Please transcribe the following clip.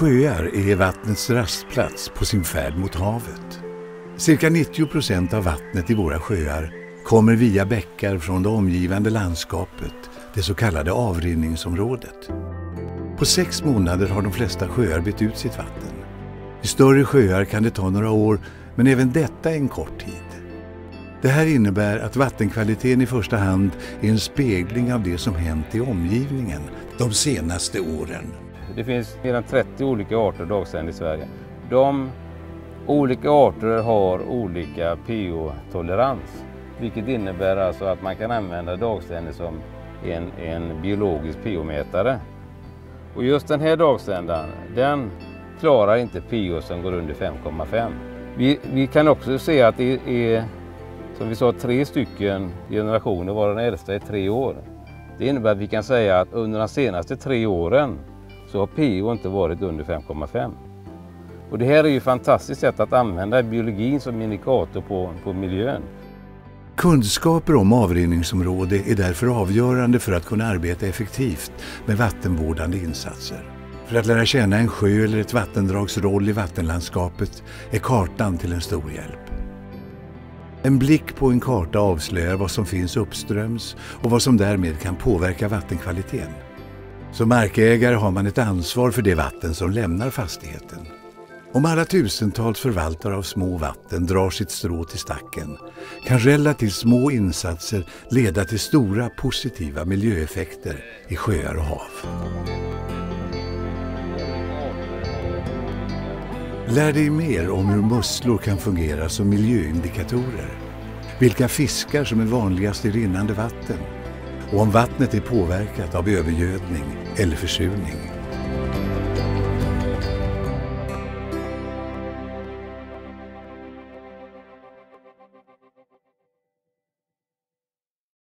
Sjöar är vattnets rastplats på sin färd mot havet. Cirka 90 procent av vattnet i våra sjöar kommer via bäckar från det omgivande landskapet, det så kallade avrinningsområdet. På sex månader har de flesta sjöar bytt ut sitt vatten. I större sjöar kan det ta några år, men även detta är en kort tid. Det här innebär att vattenkvaliteten i första hand är en spegling av det som hänt i omgivningen de senaste åren. Det finns mer än 30 olika arter dagsänd i Sverige. De olika arter har olika pH-tolerans, vilket innebär alltså att man kan använda dagsänder som en, en biologisk pH-mätare. Och just den här dagsändaren, den klarar inte pH som går under 5,5. Vi, vi, kan också se att det är, som vi sa, tre stycken generationer, varav den äldsta är tre år. Det innebär att vi kan säga att under de senaste tre åren så har pH inte varit under 5,5. Och det här är ju ett fantastiskt sätt att använda biologin som indikator på, på miljön. Kunskaper om avrinningsområde är därför avgörande för att kunna arbeta effektivt med vattenvårdande insatser. För att lära känna en sjö eller ett vattendrags roll i vattenlandskapet är kartan till en stor hjälp. En blick på en karta avslöjar vad som finns uppströms och vad som därmed kan påverka vattenkvaliteten. Som markägare har man ett ansvar för det vatten som lämnar fastigheten. Om alla tusentals förvaltare av små vatten drar sitt strå till stacken kan relativt små insatser leda till stora positiva miljöeffekter i sjöar och hav. Lär dig mer om hur musslor kan fungera som miljöindikatorer, vilka fiskar som är vanligast i rinnande vatten och om vattnet är påverkat av övergödning eller försurning.